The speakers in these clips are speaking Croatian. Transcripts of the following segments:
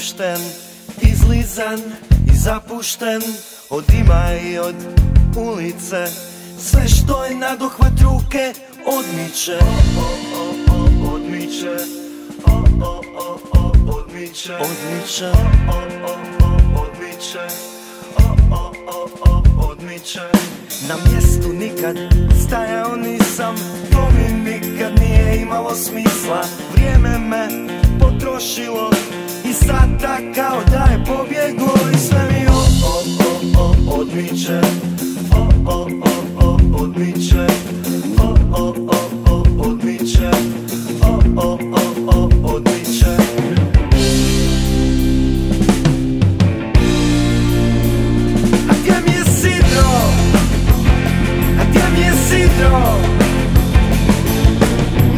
opušten Izlizan i zapušten Od ima i od ulice. Sve što je na dohvat ruke Odmiče. Odmiče. Odmiče. Odmiče. Odmiče. Odmiče. Na mjestu nikad stajao nisam To mi nikad nije imalo smisla. Vrijeme me potrošilo I sada kao da je pobjeglo I sve mi o, o, o, o, odmiče O, o, o, o, odmiče O, o, o, o, odmiče O, o, o, o, odmiče A gdje mi je sidro? A gdje mi je sidro?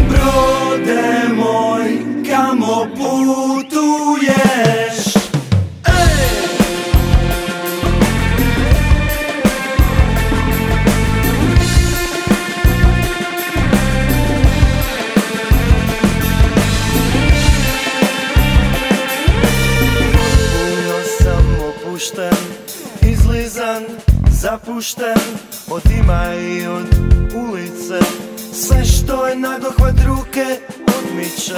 Brode moj, kamo putuješ? Zapušten Od ima i od ulice. Sve što je na dohvat ruke odmiče